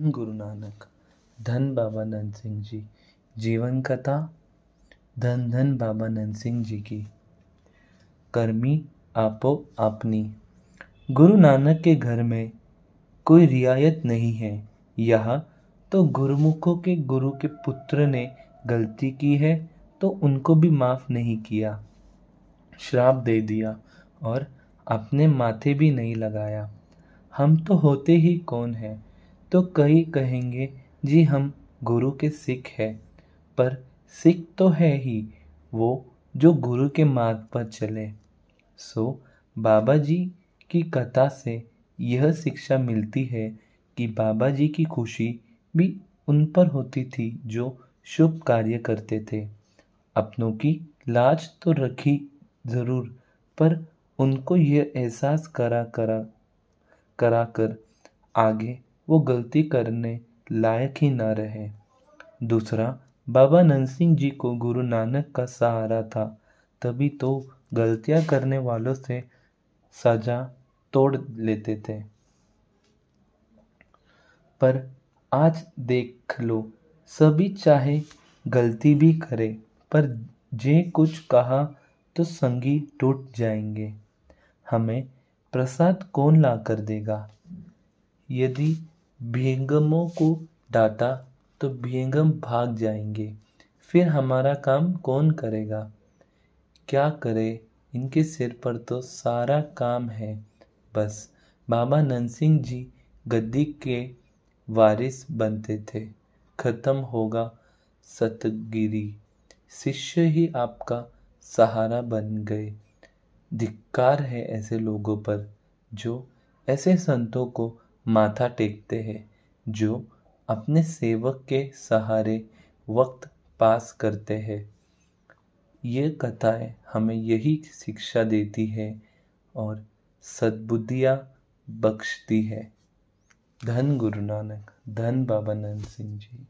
गुरु नानक। धन बाबा नंद सिंह जी। जीवन कथा। धन धन बाबा नंद सिंह जी की। कर्मी आपो अपनी गुरु नानक के घर में कोई रियायत नहीं है। यह तो गुरुमुखों के गुरु के पुत्र ने गलती की है तो उनको भी माफ़ नहीं किया। श्राप दे दिया और अपने माथे भी नहीं लगाया। हम तो होते ही कौन हैं? तो कई कहेंगे, जी हम गुरु के सिख हैं। पर सिख तो है ही, वो जो गुरु के मार्ग पर चले। सो बाबा जी की कथा से यह शिक्षा मिलती है कि बाबा जी की खुशी भी उन पर होती थी जो शुभ कार्य करते थे। अपनों की लाज तो रखी ज़रूर, पर उनको यह एहसास करा करा करा कर आगे वो गलती करने लायक ही ना रहे। दूसरा, बाबा नंद सिंह जी को गुरु नानक का सहारा था। तभी तो गलतियाँ करने वालों से सजा तोड़ लेते थे। पर आज देख लो, सभी चाहे गलती भी करे, पर जे कुछ कहा तो संगी टूट जाएँगे। हमें प्रसाद कौन ला कर देगा? यदि भेगमों को डांटा तो भेगम भाग जाएँगे। फिर हमारा काम कौन करेगा? क्या करे? इनके सिर पर तो सारा काम है। बस बाबा नंद सिंह जी गद्दी के वारिस बनते थे। खत्म होगा सतगिरी। शिष्य ही आपका सहारा बन गए। धिक्कार है ऐसे लोगों पर जो ऐसे संतों को माथा टेकते हैं, जो अपने सेवक के सहारे वक्त पास करते हैं। ये कथाएँ हमें यही शिक्षा देती है और सद्बुद्धियाँ बख्शती है। धन गुरु नानक धन बाबा नंद सिंह जी।